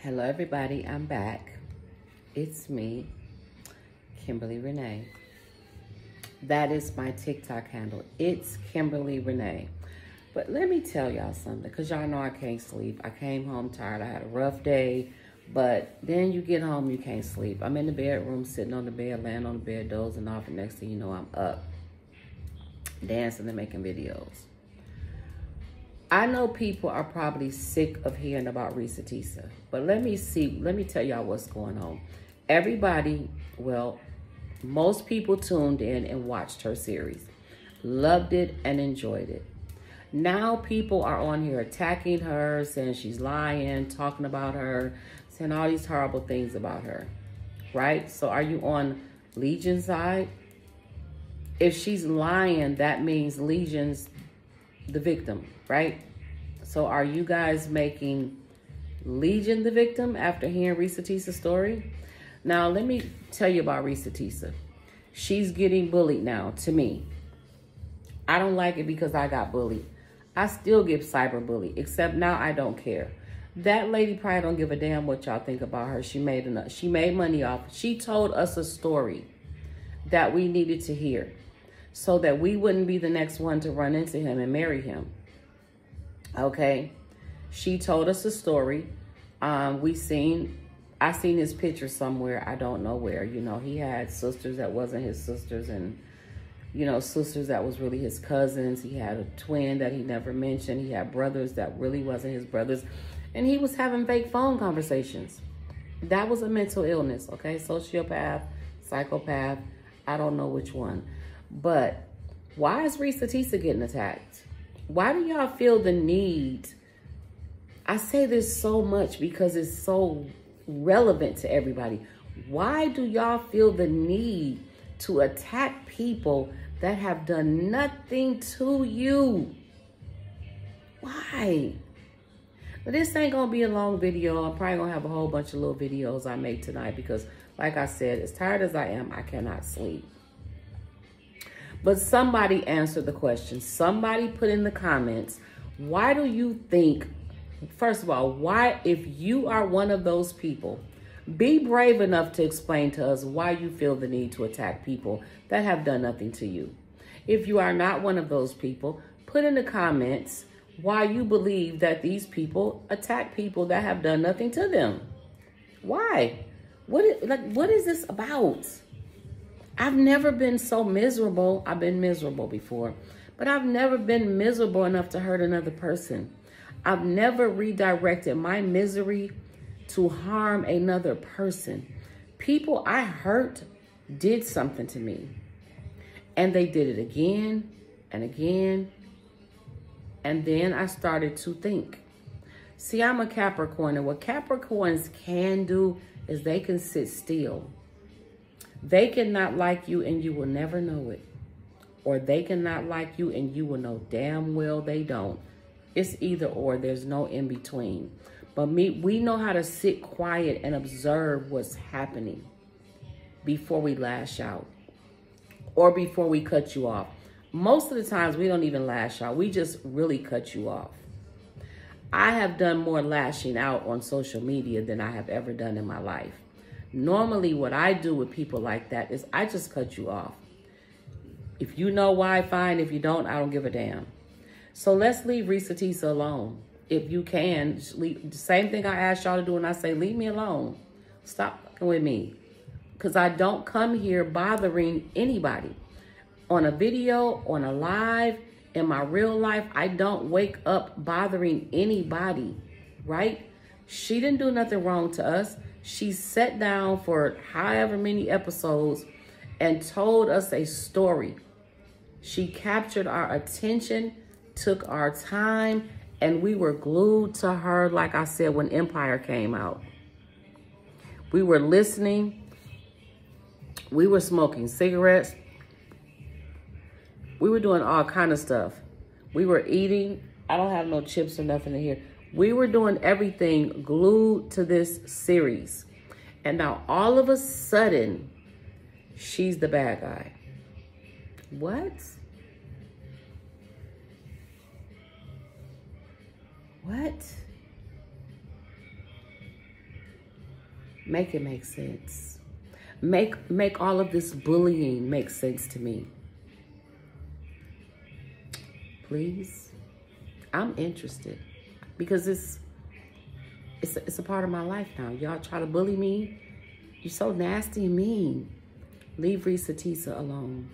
Hello, everybody. I'm back. It's me, Kimberly Renee. That is my TikTok handle. It's Kimberly Renee. But let me tell y'all something, because y'all know I can't sleep. I came home tired. I had a rough day. But then you get home, you can't sleep. I'm in the bedroom, sitting on the bed, laying on the bed, dozing off. And next thing you know, I'm up, dancing and making videos. I know people are probably sick of hearing about Reesa Teesa, but let me see, let me tell y'all what's going on. Everybody, well, most people tuned in and watched her series, loved it and enjoyed it. Now people are on here attacking her, saying she's lying, talking about her, saying all these horrible things about her, right? So are you on Legion's side? If she's lying, that means Legion's the victim, right? So are you guys making Legion the victim after hearing Reesa Teesa's story? Now, let me tell you about Reesa Teesa. She's getting bullied now, to me. I don't like it because I got bullied. I still get cyber bullied, except now I don't care. That lady probably don't give a damn what y'all think about her. She made enough. She made money off. She told us a story that we needed to hear so that we wouldn't be the next one to run into him and marry him. Okay. She told us a story. Um, we seen, I seen his picture somewhere. I don't know where, you know, he had sisters that wasn't his sisters and, you know, sisters that was really his cousins. He had a twin that he never mentioned. He had brothers that really wasn't his brothers. And he was having fake phone conversations. That was a mental illness, okay? Sociopath, psychopath, I don't know which one. But why is Reesa Teesa getting attacked? Why do y'all feel the need? I say this so much because it's so relevant to everybody. Why do y'all feel the need to attack people that have done nothing to you? Why? But this ain't gonna be a long video. I'm probably gonna have a whole bunch of little videos I make tonight because like I said, as tired as I am, I cannot sleep. But somebody answered the question. Somebody put in the comments, why do you think, first of all, why, if you are one of those people, be brave enough to explain to us why you feel the need to attack people that have done nothing to you. If you are not one of those people, put in the comments why you believe that these people attack people that have done nothing to them. Why? What like what is this about? I've never been so miserable. I've been miserable before, but I've never been miserable enough to hurt another person. I've never redirected my misery to harm another person. People I hurt did something to me. And they did it again and again and then I started to think. See, I'm a Capricorn, and what Capricorns can do is they can sit still. They cannot like you and you will never know it. Or they cannot like you and you will know damn well they don't. It's either or, there's no in between. But me, we know how to sit quiet and observe what's happening before we lash out or before we cut you off. Most of the times we don't even lash out. We just really cut you off. I have done more lashing out on social media than I have ever done in my life. Normally what I do with people like that is I just cut you off. If you know why, fine. If you don't, I don't give a damn. So let's leave Reesa Teesa alone. If you can, leave, the same thing I asked y'all to do and I say, leave me alone. Stop fucking with me. Because I don't come here bothering anybody on a video, on a live, in my real life, I don't wake up bothering anybody, right? She didn't do nothing wrong to us. She sat down for however many episodes and told us a story. She captured our attention, took our time, and we were glued to her, like I said, when Empire came out. We were listening. We were smoking cigarettes. We were doing all kind of stuff. We were eating. I don't have no chips or nothing in here. We were doing everything glued to this series. And now all of a sudden, she's the bad guy. What? What? Make it make sense. Make make all of this bullying make sense to me. Please. I'm interested because it's it's a, it's a part of my life now. Y'all try to bully me. You're so nasty and mean. Leave Reesa Teesa alone.